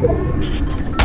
¡Gracias!